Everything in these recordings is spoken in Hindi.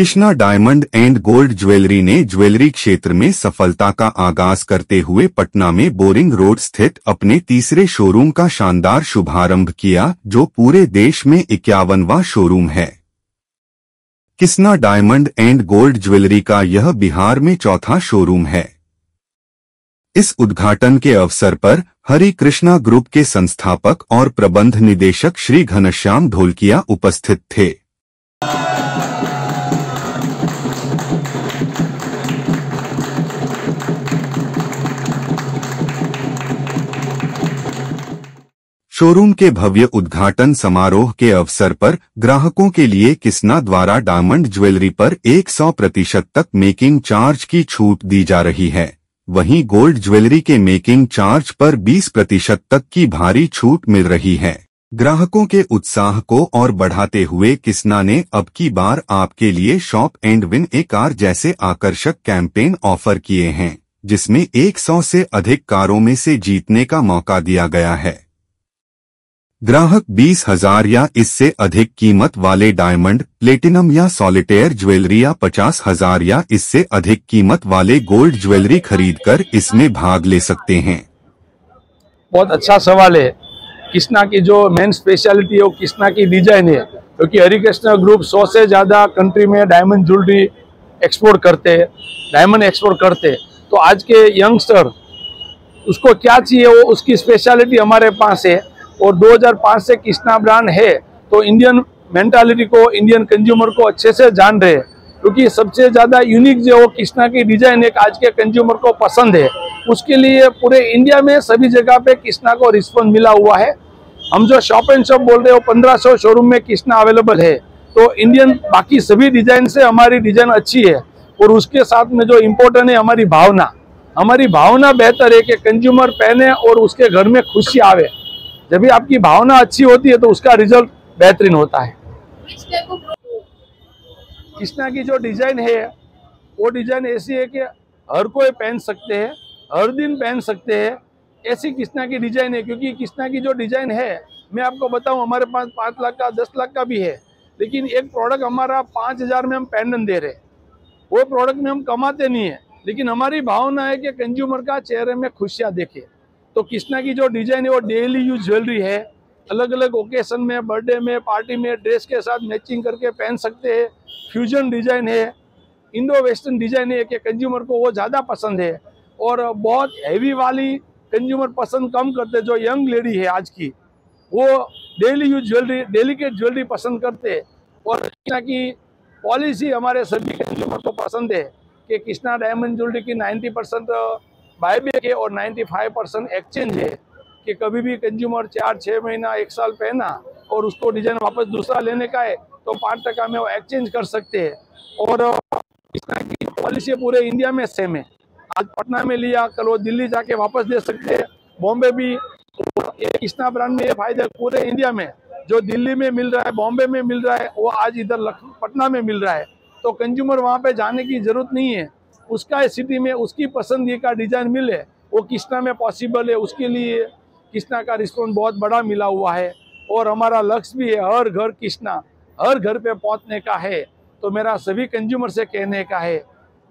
Krishna diamond and gold jewellery ने ज्वेलरी क्षेत्र में सफलता का आगाज़ करते हुए पटना में बोरिंग रोड स्थित अपने तीसरे शोरूम का शानदार शुभारंभ किया, जो पूरे देश में इक्यावनवा शोरूम है। Kisna diamond and gold jewellery का यह बिहार में चौथा शोरूम है। इस उद्घाटन के अवसर पर हरि कृष्णा ग्रुप के संस्थापक और प्रबंध निदेशक श्री घनश्याम ढोलकिया उपस्थित थे। शोरूम के भव्य उद्घाटन समारोह के अवसर पर ग्राहकों के लिए किस्ना द्वारा डायमंड ज्वेलरी पर 100 प्रतिशत तक मेकिंग चार्ज की छूट दी जा रही है। वहीं गोल्ड ज्वेलरी के मेकिंग चार्ज पर 20 प्रतिशत तक की भारी छूट मिल रही है। ग्राहकों के उत्साह को और बढ़ाते हुए किस्ना ने अब की बार आपके लिए shop and win a car जैसे आकर्षक कैंपेन ऑफ़र किए हैं, जिसमें 100 से अधिक कारों में से जीतने का मौका दिया गया है। ग्राहक बीस हज़ार या इससे अधिक कीमत वाले डायमंड, प्लेटिनम या सॉलिटेयर ज्वेलरी या पचास हज़ार या इससे अधिक कीमत वाले गोल्ड ज्वेलरी खरीदकर इसमें भाग ले सकते हैं। बहुत अच्छा सवाल है। कृष्णा की जो मेन स्पेशलिटी है, वो कृष्णा की डिज़ाइन है? क्योंकि हरिकृष्णा ग्रुप सौ से ज़्यादा कंट्री में डायमंड ज्वेलरी एक्सपोर्ट करते हैं डायमंड एक्सपोर्ट करते तो आज के यंगस्टर उसको क्या चाहिए, वो उसकी स्पेशलिटी हमारे पास है। और 2005 से कृष्णा ब्रांड है तो इंडियन मेंटालिटी को इंडियन कंज्यूमर को अच्छे से जान रहे क्योंकि सबसे ज़्यादा यूनिक जो कृष्णा की डिज़ाइन एक आज के कंज्यूमर को पसंद है, उसके लिए पूरे इंडिया में सभी जगह पे कृष्णा को रिस्पॉन्स मिला हुआ है। हम जो शॉप एंड शॉप बोल रहे हो, पंद्रह सौ शोरूम में कृष्णा अवेलेबल है तो इंडियन बाकी सभी डिज़ाइन से हमारी डिज़ाइन अच्छी है, और उसके साथ में जो इम्पोर्टेंट है हमारी भावना। हमारी भावना बेहतर है कि कंज्यूमर पहने और उसके घर में खुशी आवे। जब भी आपकी भावना अच्छी होती है तो उसका रिज़ल्ट बेहतरीन होता है। कृष्णा की जो डिज़ाइन है, वो डिज़ाइन ऐसी है कि हर कोई पहन सकते हैं, हर दिन पहन सकते हैं, ऐसी कृष्णा की डिज़ाइन है, क्योंकि कृष्णा की जो डिज़ाइन है, मैं आपको बताऊँ, हमारे पास पाँच लाख का, दस लाख का भी है, लेकिन एक प्रोडक्ट हमारा पाँच हज़ार में हम पेंडन दे रहे वो प्रोडक्ट में हम कमाते नहीं है, लेकिन हमारी भावना है कि कंज्यूमर का चेहरे में खुशियाँ देखे। तो कृष्णा की जो डिज़ाइन है, वो डेली यूज़ ज्वेलरी है। अलग अलग ओकेशन में बर्थडे में पार्टी में ड्रेस के साथ मैचिंग करके पहन सकते हैं। फ्यूजन डिज़ाइन है। इंडो वेस्टर्न डिज़ाइन है कि कंज्यूमर को वो ज़्यादा पसंद है। और बहुत हैवी वाली कंज्यूमर पसंद कम करते जो यंग लेडी है आज की। वो daily use jewellery delicate jewellery पसंद करते और कृष्णा की पॉलिसी हमारे सभी कंज्यूमर को पसंद है कि कृष्णा डायमंड ज्वेलरी की 90 परसेंट बायबैक है और 95 परसेंट एक्सचेंज है कि कभी भी कंज्यूमर चार छः महीना, एक साल पहना और उसको डिज़ाइन वापस दूसरा लेने का है तो पाँच टका में वो एक्सचेंज कर सकते हैं। और इस तरह की पॉलिसी पूरे इंडिया में सेम है। आज पटना में लिया, कल वो दिल्ली जाके वापस दे सकते हैं। बॉम्बे भी कृष्णा ब्रांड में ये फ़ायदा पूरे इंडिया में। जो दिल्ली में मिल रहा है, बॉम्बे में मिल रहा है, वो आज इधर पटना में मिल रहा है। तो कंज्यूमर वहाँ पे जाने की ज़रूरत नहीं है। उसका सिटी में उसकी पसंद का डिज़ाइन मिले, वो कृष्णा में पॉसिबल है उसके लिए। कृष्णा का रिस्पॉन्स बहुत बड़ा मिला हुआ है और हमारा लक्ष्य भी है हर घर कृष्णा, हर घर पे पहुँचने का है। तो मेरा सभी कंज्यूमर से कहने का है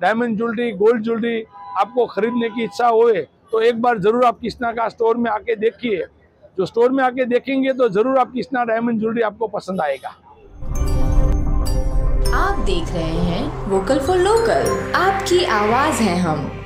डायमंड ज्वेलरी गोल्ड ज्वेलरी आपको खरीदने की इच्छा होए तो एक बार ज़रूर आप कृष्णा का स्टोर में आके देखिए। जो स्टोर में आके देखेंगे तो ज़रूर आप कृष्णा डायमंड ज्वेलरी आपको पसंद आएगा। आप देख रहे हैं वोकल फॉर लोकल। आपकी आवाज़ है हम।